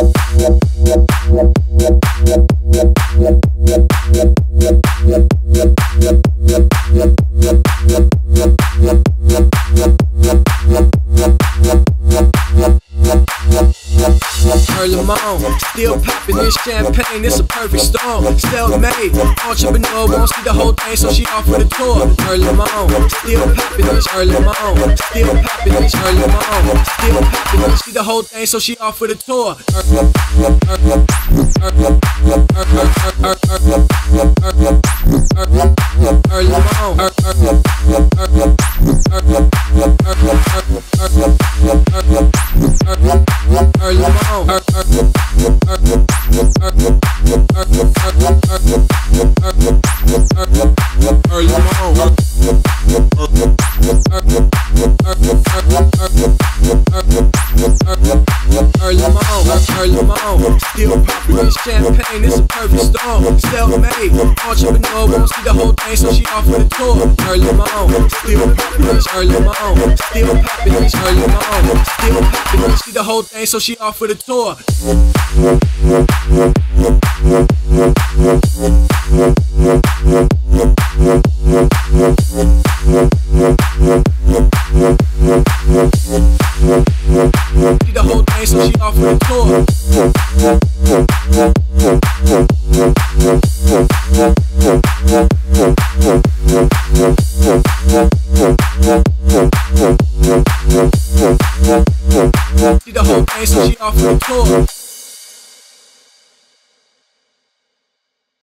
Early morn, still popping this champagne, it's a perfect storm. Still made, entrepreneur wants see the whole thing, so she off with a tour. Early morn, still popping this early morn, still popping this early morn, still popping this, see the whole thing, so she off with a tour. Early champagne, it's a perfect storm. Self-made, entrepreneur wants see the whole thing, so she off with a tour. Early still popping this early morn, still popping this early still popping this, see the whole thing, so she off with a tour. See the whole place so she off the tour.